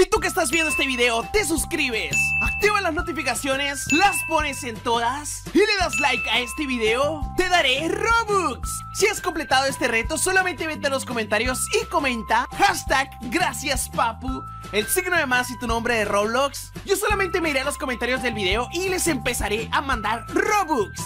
Si tú que estás viendo este video te suscribes, activa las notificaciones, las pones en todas y le das like a este video, te daré Robux. Si has completado este reto, solamente vete a los comentarios y comenta hashtag gracias papu, el signo de más y tu nombre de Roblox. Yo solamente me iré a los comentarios del video y les empezaré a mandar Robux.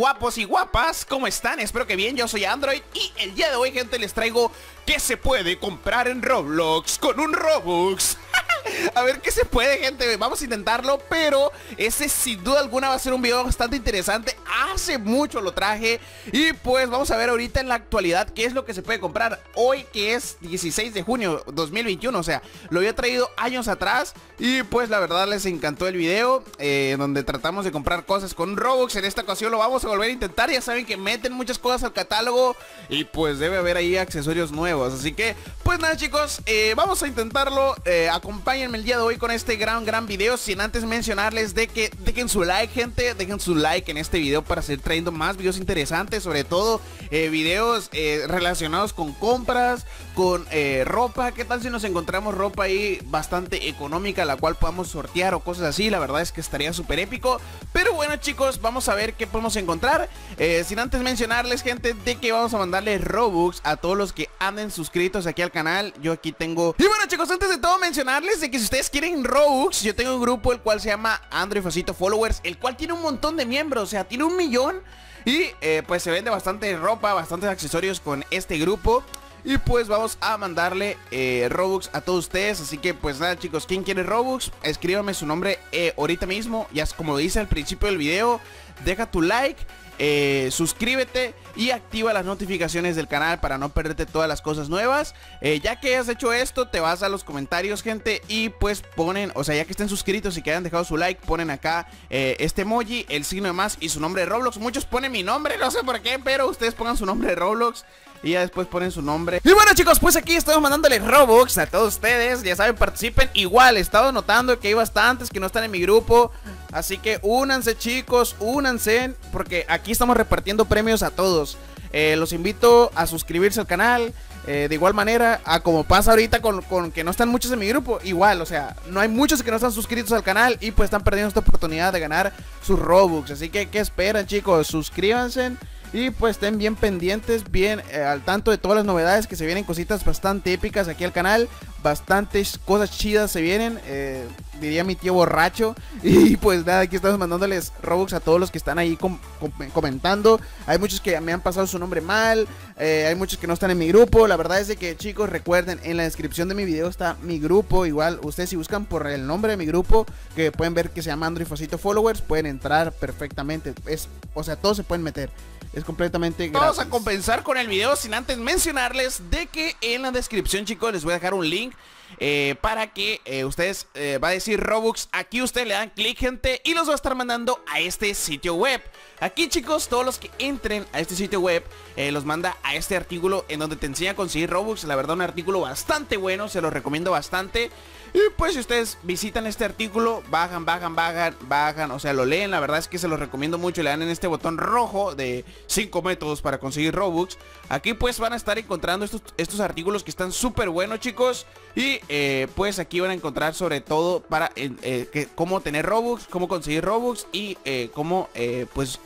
Guapos y guapas, ¿cómo están? Espero que bien, yo soy Android y el día de hoy, gente, les traigo ¿Qué se puede comprar en Roblox con un Robux? A ver qué se puede gente, vamos a intentarlo Pero ese sin duda alguna va a ser un video bastante interesante. Hace mucho lo traje. Y pues vamos a ver ahorita en la actualidad qué es lo que se puede comprar Hoy que es 16 de junio 2021 O sea, lo había traído años atrás Y pues la verdad les encantó el video eh, Donde tratamos de comprar cosas con Robux. En esta ocasión lo vamos a volver a intentar. Ya saben que meten muchas cosas al catálogo Y pues debe haber ahí accesorios nuevos. Así que pues nada chicos, eh, vamos a intentarlo eh, Acompáñenme el día de hoy con este gran, gran video Sin antes mencionarles de que dejen su like, gente Dejen su like en este video para seguir trayendo más videos interesantes Sobre todo eh, videos eh, relacionados con compras, con eh, ropa. ¿Qué tal si nos encontramos ropa ahí bastante económica La cual podamos sortear o cosas así La verdad es que estaría súper épico. Pero bueno chicos, vamos a ver qué podemos encontrar. Eh, Sin antes mencionarles, gente, de que vamos a mandarle Robux a todos los que anden suscritos aquí al canal. Yo aquí tengo... Y bueno chicos, antes de todo mencionarles de que si ustedes quieren Robux Yo tengo un grupo el cual se llama Android Facito Followers El cual tiene un montón de miembros, o sea, tiene un millón. Y eh, pues se vende bastante ropa, bastantes accesorios con este grupo y pues vamos a mandarle eh, Robux a todos ustedes. Así que pues nada chicos, ¿quién quiere Robux? Escríbame su nombre eh, ahorita mismo. Ya es como dice al principio del video Deja tu like eh, suscríbete y activa las notificaciones del canal para no perderte todas las cosas nuevas. Ya que has hecho esto te vas a los comentarios gente y pues ponen, o sea ya que estén suscritos y que hayan dejado su like Ponen acá este emoji, el signo de más y su nombre de Roblox. Muchos ponen mi nombre, no sé por qué, pero ustedes pongan su nombre de Roblox y ya después ponen su nombre Y bueno chicos, pues aquí estamos mandándole Robux a todos ustedes Ya saben, participen Igual, he estado notando que hay bastantes que no están en mi grupo Así que únanse chicos, únanse Porque aquí estamos repartiendo premios a todos eh, Los invito a suscribirse al canal eh, de igual manera, a como pasa ahorita con, con, que no están muchos en mi grupo, igual, o sea, no hay muchos que no están suscritos al canal y pues están perdiendo esta oportunidad de ganar sus Robux. Así que, ¿qué esperan chicos? Suscríbanse. Y pues estén bien pendientes, bien eh, al tanto de todas las novedades que se vienen, cositas bastante épicas aquí al canal. Bastantes cosas chidas se vienen, eh, diría mi tío borracho. Y pues nada, aquí estamos mandándoles Robux a todos los que están ahí com com comentando. Hay muchos que me han pasado su nombre mal, eh, hay muchos que no están en mi grupo. La verdad es que chicos, recuerden, en la descripción de mi video está mi grupo. Igual, ustedes si buscan por el nombre de mi grupo, que pueden ver que se llama Android Facito Followers, pueden entrar perfectamente. Es, o sea, todos se pueden meter. Es completamente gratis. Vamos a compensar con el video sin antes mencionarles de que en la descripción, chicos, les voy a dejar un link eh, para que eh, ustedes eh, va a decir Robux. Aquí ustedes le dan clic, gente, y los va a estar mandando a este sitio web. Aquí, chicos, todos los que entren a este sitio web los manda a este artículo en donde te enseña a conseguir Robux. La verdad, un artículo bastante bueno, se los recomiendo bastante. Y pues si ustedes visitan este artículo, bajan, bajan, bajan, bajan, o sea, lo leen, la verdad es que se los recomiendo mucho, le dan en este botón rojo de 5 métodos para conseguir Robux. Aquí pues van a estar encontrando estos, estos artículos que están súper buenos chicos. Y eh, pues aquí van a encontrar sobre todo para eh, que, cómo tener Robux, cómo conseguir Robux y eh, cómo pues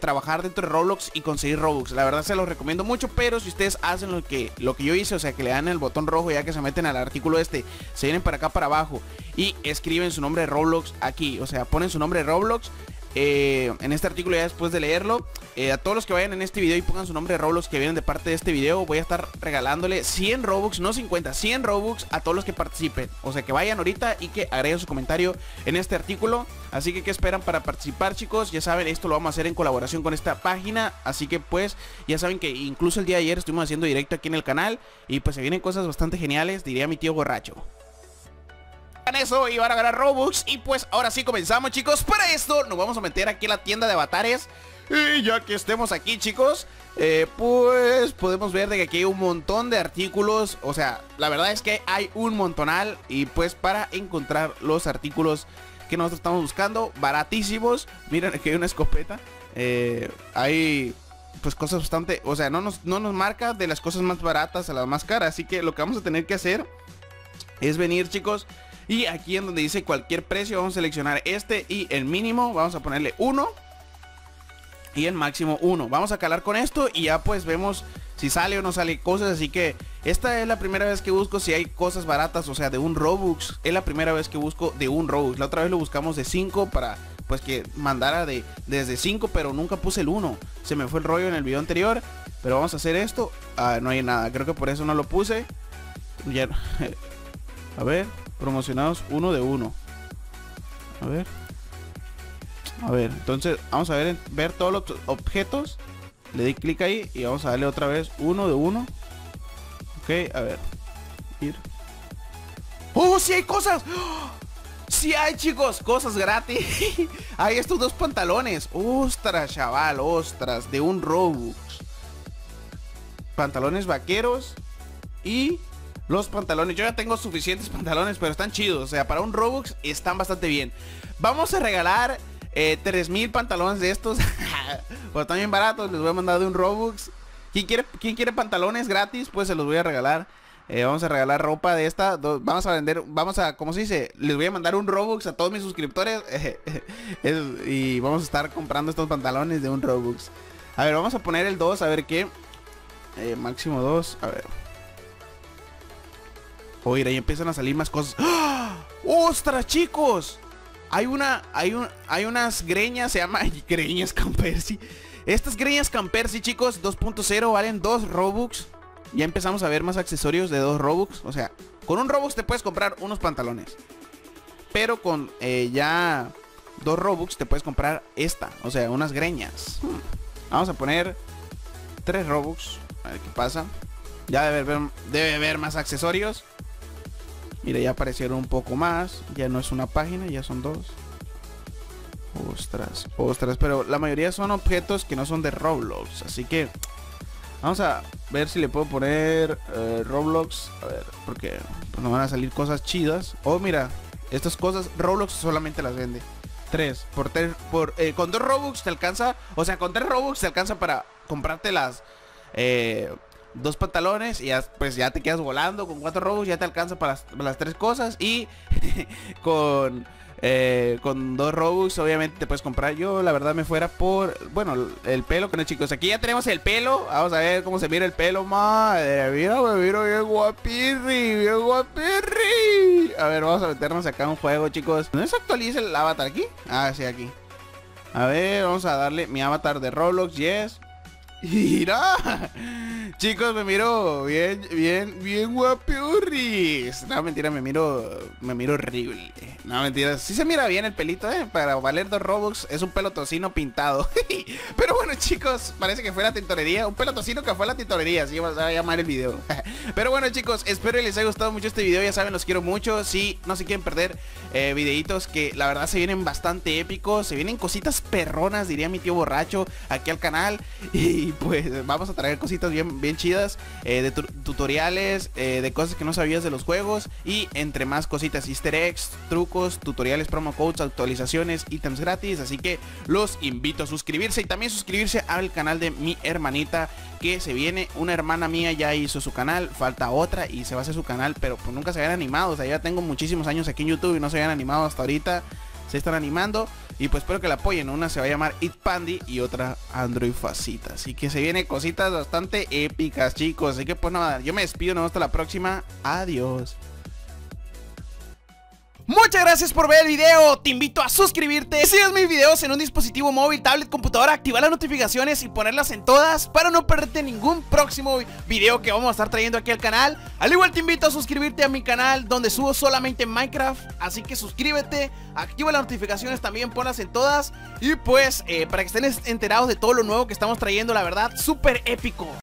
trabajar dentro de Roblox y conseguir Robux. La verdad se los recomiendo mucho, pero si ustedes hacen lo que, lo que yo hice, o sea, que le dan el botón rojo ya que se meten al artículo este, se vienen para acá para abajo y escriben su nombre de Roblox aquí, o sea, ponen su nombre de Roblox eh, en este artículo ya después de leerlo. Eh, a todos los que vayan en este video y pongan su nombre de Roblox que vienen de parte de este video, voy a estar regalándole 100 Robux, no 50, 100 Robux a todos los que participen. O sea, que vayan ahorita y que agreguen su comentario en este artículo. Así que, ¿qué esperan para participar, chicos? Ya saben, esto lo vamos a hacer en colaboración con esta página. Así que, pues, ya saben que incluso el día de ayer estuvimos haciendo directo aquí en el canal. Y pues se vienen cosas bastante geniales, diría mi tío borracho eso y van a ganar Robux. Y pues ahora sí comenzamos chicos. Para esto nos vamos a meter aquí en la tienda de avatares. Y ya que estemos aquí chicos eh, Pues podemos ver de que aquí hay un montón de artículos. O sea, la verdad es que hay un montonal. Y pues para encontrar los artículos que nosotros estamos buscando Baratísimos. Miren aquí hay una escopeta. Eh, Hay pues cosas bastante, o sea, no nos, no nos marca de las cosas más baratas a las más caras. Así que lo que vamos a tener que hacer es venir, chicos, y aquí en donde dice cualquier precio vamos a seleccionar este y el mínimo vamos a ponerle 1 y el máximo 1. Vamos a calar con esto y ya pues vemos si sale o no sale cosas. Así que esta es la primera vez que busco si hay cosas baratas, o sea, de un Robux. Es la primera vez que busco de un Robux. La otra vez lo buscamos de 5 para pues que mandara de desde 5, pero nunca puse el 1. Se me fue el rollo en el video anterior. Pero vamos a hacer esto. Ah, no hay nada. Creo que por eso no lo puse. Ya. a ver promocionados uno de uno. A ver. A ver, entonces vamos a ver, ver todos los objetos. Le di clic ahí y vamos a darle otra vez uno de uno. Ok, a ver. Ir. ¡Oh, sí hay cosas! ¡Sí hay, chicos! Cosas gratis. hay estos dos pantalones. ¡Ostras, chaval! ¡Ostras! De un Robux. Pantalones vaqueros. Y los pantalones. Yo ya tengo suficientes pantalones, pero están chidos. O sea, para un Robux están bastante bien. Vamos a regalar eh, 3000 pantalones de estos. pues también baratos. Les voy a mandar de un Robux. ¿Quién quiere, ¿Quién quiere pantalones gratis? Pues se los voy a regalar. Eh, vamos a regalar ropa de esta. vamos a vender, vamos a, ¿cómo se dice? Les voy a mandar un Robux a todos mis suscriptores. y vamos a estar comprando estos pantalones de un Robux. A ver, vamos a poner el 2, a ver qué. Eh, máximo 2, a ver. Oye, ahí empiezan a salir más cosas. ¡Ah! ¡Ostras, chicos! Hay una, hay un, hay unas greñas, se llama greñas Campersi. Estas greñas Campersi, chicos, 2.0 valen 2 Robux. Ya empezamos a ver más accesorios de 2 Robux. O sea, con un Robux te puedes comprar unos pantalones. Pero con eh, ya 2 Robux te puedes comprar esta. O sea, unas greñas. Hmm. Vamos a poner 3 Robux. A ver qué pasa. Ya debe debe haber más accesorios. Mira, ya aparecieron un poco más. Ya no es una página, ya son dos. Ostras, ostras. Pero la mayoría son objetos que no son de Roblox. Así que vamos a ver si le puedo poner eh, Roblox. A ver, porque pues, no van a salir cosas chidas. Oh, mira, estas cosas Roblox solamente las vende. Tres. Por, por eh, con dos Robux te alcanza. O sea, con tres Robux te alcanza para comprarte las... Eh, dos pantalones y ya, pues ya te quedas volando con cuatro robos, ya te alcanza para las, tres cosas y con eh, con dos Robux obviamente te puedes comprar. Yo la verdad me fuera por, bueno, el pelo con chicos. Aquí ya tenemos el pelo. Vamos a ver cómo se mira el pelo. Madre, mira, me miro bien guapirri, bien guapirri. A ver, vamos a meternos acá en un juego, chicos. ¿No se actualiza el avatar aquí? Ah, sí, aquí. A ver, vamos a darle mi avatar de Roblox, yes. Mira. Chicos, me miro bien, bien, bien guapiurris. No, mentira, me miro, me miro horrible. No, mentira. Sí se mira bien el pelito, eh. Para valer dos Robux es un pelo tocino pintado. Pero bueno, chicos, parece que fue la tintorería. Un pelo tocino que fue la tintorería. Así va a llamar el video. Pero bueno, chicos, espero que les haya gustado mucho este video. Ya saben, los quiero mucho. Si no se quieren perder eh, videitos que la verdad se vienen bastante épicos. Se vienen cositas perronas, diría mi tío borracho, aquí al canal. Y pues vamos a traer cositas bien bien chidas, eh, de tutoriales, eh, de cosas que no sabías de los juegos y entre más cositas, easter eggs, trucos, tutoriales, promo codes, actualizaciones, ítems gratis, así que los invito a suscribirse y también suscribirse al canal de mi hermanita que se viene, una hermana mía ya hizo su canal, falta otra y se va a hacer su canal, pero pues nunca se habían animado, o sea, ya tengo muchísimos años aquí en YouTube y no se habían animado hasta ahorita. Se están animando. Y pues espero que la apoyen. Una se va a llamar It Pandy y otra Android Facita. Así que se vienen cositas bastante épicas, chicos. Así que pues nada, yo me despido. Nos vemos hasta la próxima. Adiós. Muchas gracias por ver el video, te invito a suscribirte, sigas mis videos en un dispositivo móvil, tablet, computadora, activar las notificaciones y ponerlas en todas para no perderte ningún próximo video que vamos a estar trayendo aquí al canal. Al igual te invito a suscribirte a mi canal donde subo solamente Minecraft, así que suscríbete, activa las notificaciones también, ponlas en todas y pues eh, para que estén enterados de todo lo nuevo que estamos trayendo, la verdad, súper épico.